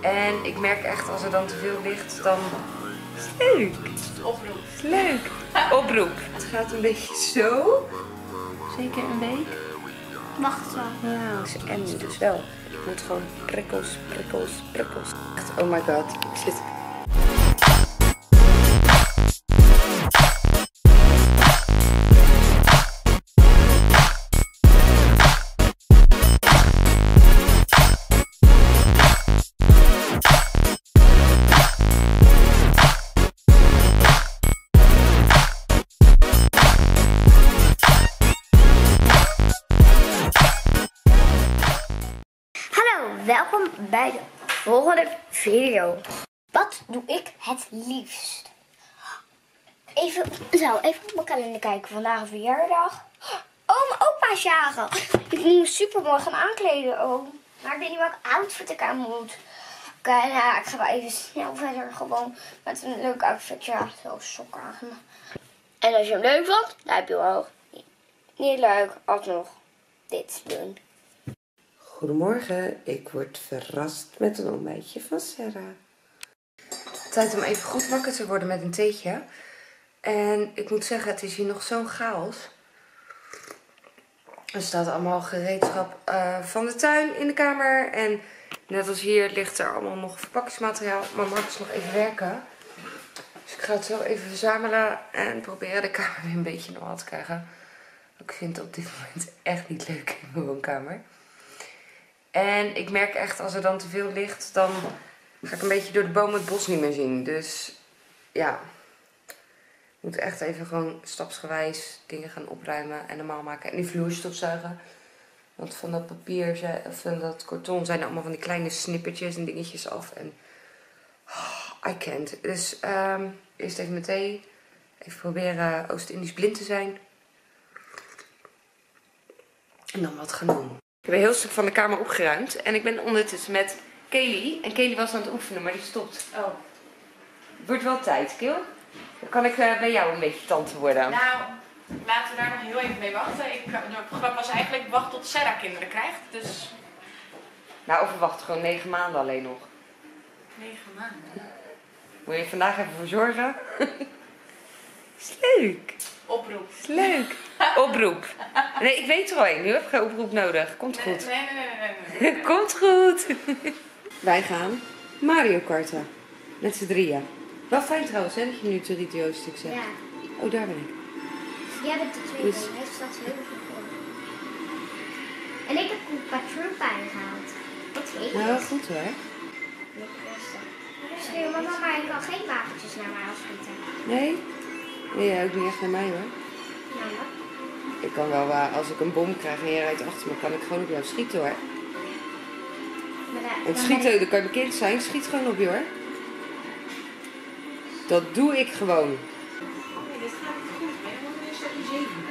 En ik merk echt als er dan te veel ligt, dan is het leuk. Oproep. Is leuk. Oproep. Het gaat een beetje zo. Zeker een week. Wacht wel. Ja, en nu dus wel. Ik moet gewoon prikkels, prikkels, prikkels. Echt, oh my god. Ik zit... de volgende video. Wat doe ik het liefst? Even, zo, even op mijn kalender kijken. Vandaag verjaardag. Oh, mijn opa is jarig. Ik moet me super mooi gaan aankleden. Oh. Maar ik weet niet welke outfit ik aan moet. Oké, nou, ik ga wel even snel verder. Gewoon met een leuk outfitje. Zo sokken aan. En als je hem leuk vond, duimpje omhoog. Niet leuk, alsnog dit doen. Goedemorgen, ik word verrast met een ontbijtje van Sarah. Tijd om even goed wakker te worden met een theetje. En ik moet zeggen, het is hier nog zo'n chaos. Er staat allemaal gereedschap eh, van de tuin in de kamer. En net als hier ligt er allemaal nog verpakkingsmateriaal. Maar Mark is nog even werken. Dus ik ga het zo even verzamelen en proberen de kamer weer een beetje normaal te krijgen. Ik vind het op dit moment echt niet leuk in mijn woonkamer. En ik merk echt als er dan te veel ligt, dan ga ik een beetje door de bomen het bos niet meer zien. Dus ja, ik moet echt even gewoon stapsgewijs dingen gaan opruimen en normaal maken. En die vloer stofzuigen. Want van dat papier van dat karton zijn er allemaal van die kleine snippertjes en dingetjes af. En oh, I can't. Dus ehm, eerst even thee. Even proberen Oost-Indisch blind te zijn. En dan wat gaan doen. Ik heb een heel stuk van de kamer opgeruimd. En ik ben ondertussen met Kelly. En Kelly was aan het oefenen, maar die stopt. Oh. Het wordt wel tijd, Kil. Dan kan ik eh, bij jou een beetje tante worden. Nou, laten we daar nog heel even mee wachten. Ik, eh, de grap was eigenlijk wacht tot Sarah kinderen krijgt. Dus Nou, of we wachten gewoon negen maanden alleen nog. negen maanden. Moet je vandaag even voor zorgen? is leuk. Oproep. Is leuk. Oproep. Nee, ik weet er al een. Nu heb ik geen oproep nodig. Komt Nee, goed. nee, nee, nee, nee, nee. Komt goed. Wij gaan Mario karten. Met z'n drieën. Wel fijn trouwens, hè, dat je nu Torito stuk zegt. Ja, Oh, daar ben ik. jij bent de tweede. Dus- Hij staat heel goed voor. En ik heb een Patroopa ingehaald. Wat weet je? Nou, goed hoor. Sorry, maar mama, ik kan geen wapentjes naar mij afschieten. Nee? Nee, ook niet echt naar mij hoor. Nou, wat? Ik kan wel, eh, als ik een bom krijg en jij rijdt achter me, kan ik gewoon op jou schieten hoor. Maar dan schieten, dan kan je bekend zijn, schiet gewoon op je hoor. Dat doe ik gewoon. Nee, dit gaat niet goed. Moeder is die zevende.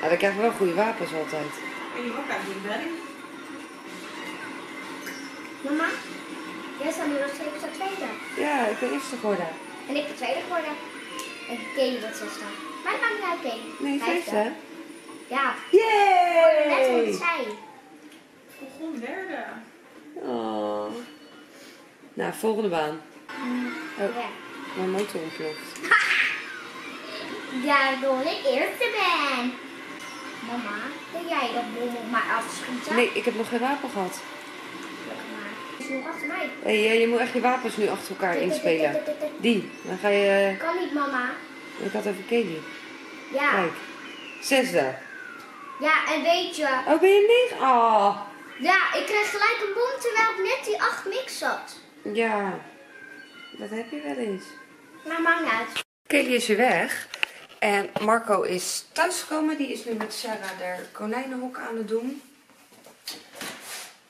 Ja, dan krijg je wel goede wapens altijd. En die ook aan het werk. Mama, jij staat nu nog steeds op tweede. Ja, ik ben eerste geworden. En ik ben tweede geworden. En Kelly wordt zesde. Maar het maakt niet uit, Kelly. Nee, vijfde. Ja, net wat Yay! ik zei. Begon derde. Oh. Nou, volgende baan. Oh, Ja. mijn motor ontploft. Daardoor ik eerste ben. Mama, wil jij dat bom op mij afschieten? Nee, ik heb nog geen wapen gehad. Gelukkig maar. Is nog achter mij. Hey, eh, je moet echt je wapens nu achter elkaar inspelen. Die. Dan ga je... eh, Kan niet, mama. Ik had even Kelly. Ja. Kijk. Zesde. Ja, en weet je. Oh, ben je negen? Oh. Ja, ik kreeg gelijk een bom terwijl ik net die acht mix zat. Ja. Dat heb je wel eens. Maar maakt niet uit. Kelly is weer weg. En Marco is thuisgekomen. Die is nu met Sarah de konijnenhok aan het doen.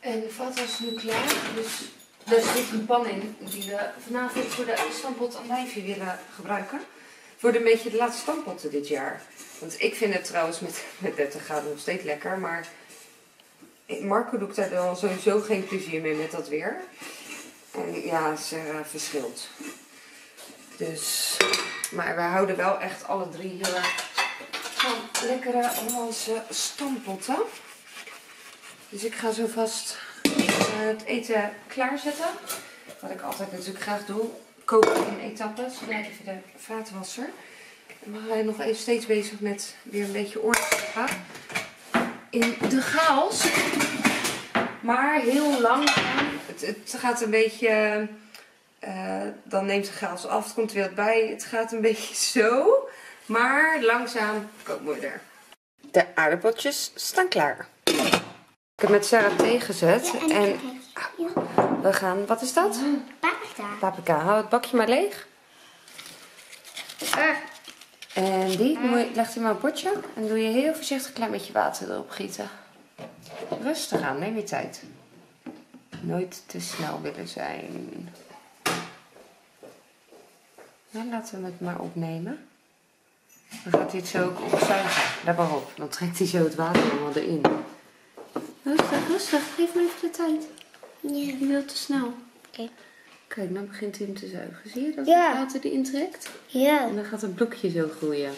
En de vat is nu klaar. Dus daar zit een pan in die we vanavond voor de stampot andijvie willen gebruiken. Worden een beetje de laatste stampotten dit jaar. Want ik vind het trouwens met, met 30 graden nog steeds lekker. Maar Marco doet daar dan sowieso geen plezier mee met dat weer. En ja, Sarah verschilt. Dus, maar we houden wel echt alle drie van lekkere Hollandse stampotten. Dus ik ga zo vast eh, het eten klaarzetten. Wat ik altijd natuurlijk graag doe. Koken in etappes. Gelijk even de vaatwasser. En we zijn nog even steeds bezig met weer een beetje orde. In de chaos. Maar heel langzaam. Het, het gaat een beetje... eh, dan neemt de chaos af. Het komt weer wat bij. Het gaat een beetje zo. Maar langzaam komen we er. De aardappeltjes staan klaar. Ik heb met Sarah thee gezet. Ja, en heb we gaan... Wat is dat? paprika. Paprika. Hou het bakje maar leeg. Eh, En die je- legt in mijn bordje. En doe je heel voorzichtig een klein beetje water erop gieten. Rustig aan, neem je tijd. Nooit te snel willen zijn. Nou, laten we het maar opnemen. Dan gaat hij het zo ook opzuigen. Daar maar op. Dan trekt hij zo het water allemaal erin. Rustig, rustig. Geef me even de tijd. ja. Je wilt te snel. Oké. Kijk, nou begint hij hem te zuigen. Zie je dat Ja. het water erin trekt? Ja. En dan gaat het blokje zo groeien.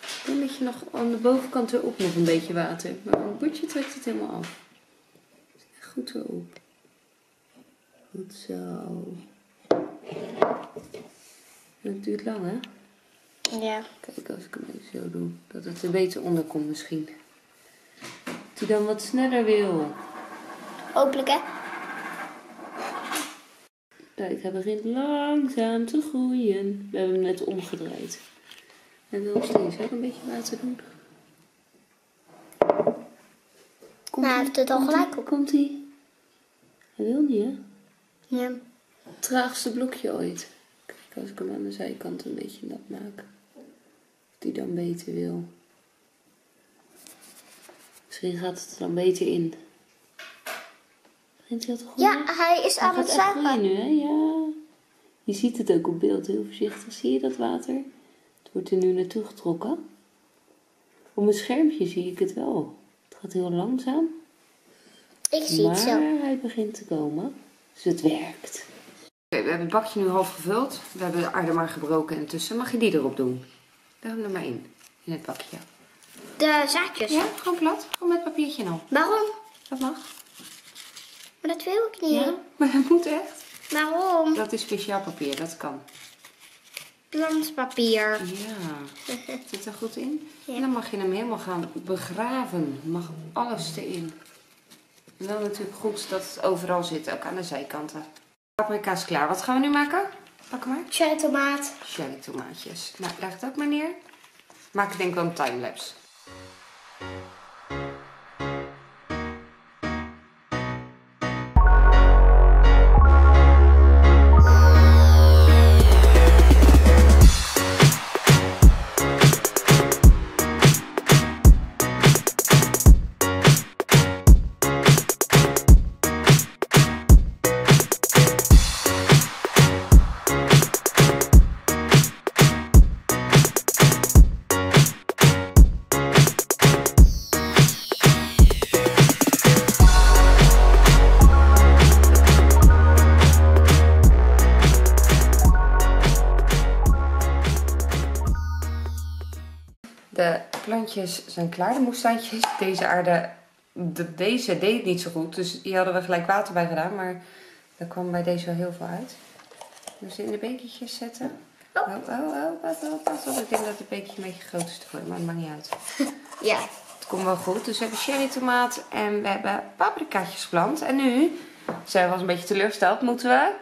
Ik denk dat je nog aan de bovenkant erop nog een beetje water. Maar een bordje trekt het helemaal af. Goed zo. Goed zo. Het duurt lang, hè? Ja. Kijk, als ik hem even zo doe. Dat het er beter onder komt misschien. Hij dan wat sneller wil. Hopelijk, hè? Kijk, hij begint langzaam te groeien. We hebben hem net omgedraaid. Hij wil nog steeds ook een beetje water doen. Komt Nou, hij heeft het al gelijk op. Komt hij? Hij wil niet, hè? Ja. Het traagste blokje ooit. Kijk, als ik hem aan de zijkant een beetje nat maak. Of die dan beter wil. Misschien gaat het er dan beter in. Begint hij al te groeien? Ja, hij is Hij aan gaat het echt groeien nu, hè? Ja. Je ziet het ook op beeld, heel voorzichtig. Zie je dat water? Het wordt er nu naartoe getrokken. Op mijn schermpje zie ik het wel. Het gaat heel langzaam. Ik zie maar het zo. hij begint te komen. Dus het werkt. we hebben het bakje nu half gevuld. We hebben de aarde maar gebroken intussen. Mag je die erop doen? Leg hem er maar in. In het bakje. De zaadjes. Ja, gewoon plat. Gewoon met papiertje nou. Waarom? Dat mag. Maar dat wil ik niet. Ja, maar dat moet echt. Waarom? Dat is speciaal papier, dat kan. Plantpapier. Ja, zit er goed in? Ja. En dan mag je hem helemaal gaan begraven. Mag alles erin. En dan natuurlijk goed dat het overal zit, ook aan de zijkanten. Paprika is klaar. Wat gaan we nu maken? Pak maar. Cherry tomaat. Cherry tomaatjes. Nou, leg het ook maar neer. Maak ik denk wel een timelapse. De plantjes zijn klaar, de moestuintjes. Deze aarde, de- deze deed niet zo goed. Dus die hadden we gelijk water bij gedaan. Maar daar kwam bij deze wel heel veel uit. Dus in de bekertjes zetten. Oh, oh, oh, pas op, pas op. Ik denk dat het bekertje een beetje groot is te gooien, maar het maakt niet uit. Ja. Het komt wel goed. Dus we hebben cherry tomaat en we hebben paprikaatjes geplant. En nu wel eens een beetje teleurgesteld. Moeten we?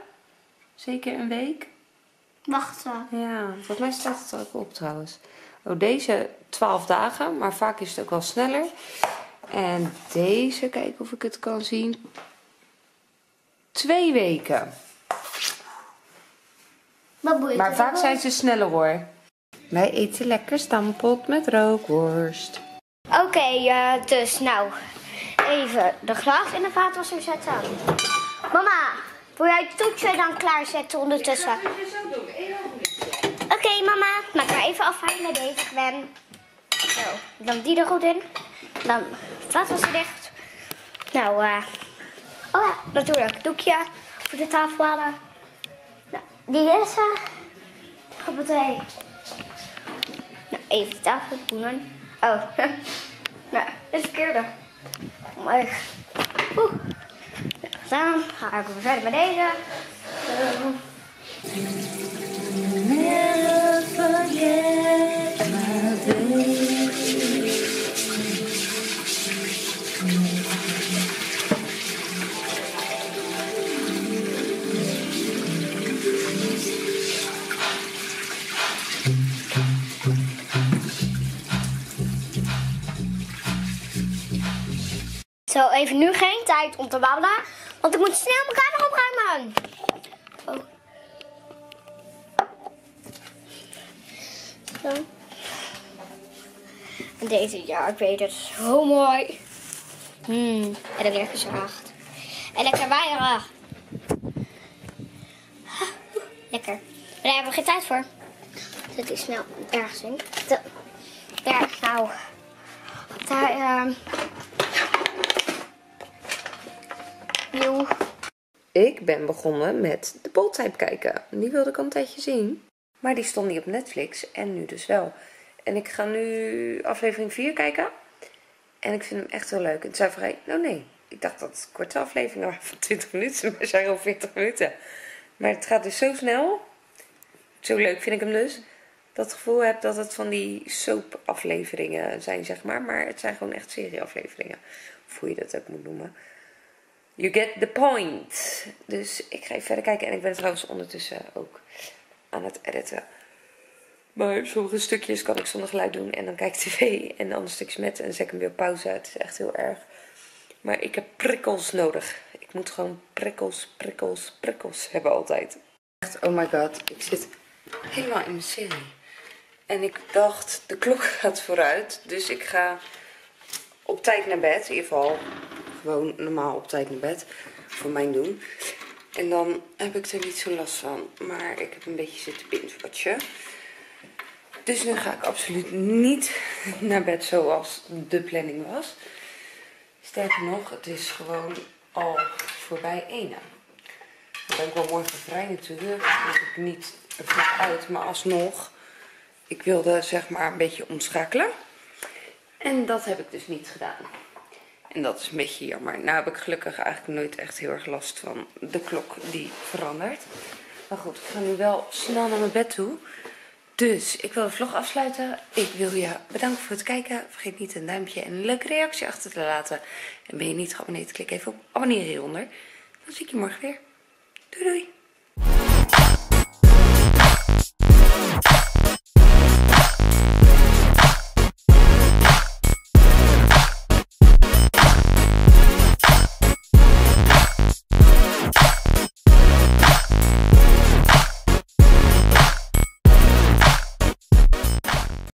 Zeker een week? Wachten. Ja, volgens mij staat het er ook op trouwens. Oh, deze 12 dagen, maar vaak is het ook wel sneller. En deze, kijken of ik het kan zien. Twee weken. Maar het vaak zijn ze sneller hoor. Wij eten lekker stampot met rookworst. Oké, eh, dus nou. Even de glas in de vaatwasser zetten. Mama, wil jij het toetje dan klaarzetten ondertussen? Oké, mama. Maak maar even afhangen met deze kwem. Zo, dan die er goed in. Dan vaatwasser dicht. Nou, eh. oh ja, natuurlijk. Doekje voor de tafel halen. Nou, die is er. Hoppatee. Nou, even de tafel doen. Oh, nou, dat is. Maar, oeh. gedaan. Ga ik weer verder met deze. Zo, even nu geen tijd om te babbelen, want ik moet snel mijn kamer opruimen. Oh. Zo. En deze, ja, ik weet het, zo mooi. Hmm, en dan lekker zacht. En lekker weinig. Lekker. Maar daar hebben we geen tijd voor. Zet die snel ergens in. Daar, nou. Daar, ehm. Ik ben begonnen met de Boldtype kijken. Die wilde ik al een tijdje zien. Maar die stond niet op Netflix en nu dus wel. En ik ga nu aflevering 4 kijken. En ik vind hem echt heel leuk. Het zijn vrij... Nou nee, ik dacht dat het korte afleveringen waren van 20 minuten. Maar zijn al 40 minuten. Maar het gaat dus zo snel. Zo leuk vind ik hem dus. Dat het gevoel heb dat het van die soap afleveringen zijn, zeg maar. Maar het zijn gewoon echt serieafleveringen. Of hoe je dat ook moet noemen. You get the point. Dus ik ga even verder kijken. En ik ben trouwens ondertussen ook aan het editen. Maar sommige stukjes kan ik zonder geluid doen. En dan kijk ik tv. En andere stukjes met. En zet ik hem weer pauze. Het is echt heel erg. Maar ik heb prikkels nodig. Ik moet gewoon prikkels, prikkels, prikkels hebben altijd. Echt, oh my god. Ik zit helemaal in mijn serie. En ik dacht, de klok gaat vooruit. Dus ik ga op tijd naar bed. In ieder geval gewoon normaal op tijd naar bed. Voor mijn doen. En dan heb ik er niet zo last van. Maar ik heb een beetje zitten binge-watchen. Dus nu ga ik absoluut niet naar bed zoals de planning was. Sterker nog, het is gewoon al voorbij ene. Dan ben ik wel morgen vrij natuurlijk. Dus ik niet vroeg uit, maar alsnog. Ik wilde zeg maar een beetje omschakelen. En dat heb ik dus niet gedaan. En dat is een beetje jammer. Nou heb ik gelukkig eigenlijk nooit echt heel erg last van de klok die verandert. Maar goed, ik ga nu wel snel naar mijn bed toe. Dus ik wil de vlog afsluiten. Ik wil je bedanken voor het kijken. Vergeet niet een duimpje en een leuke reactie achter te laten. En ben je niet geabonneerd, klik even op abonneren hieronder. Dan zie ik je morgen weer. Doei doei!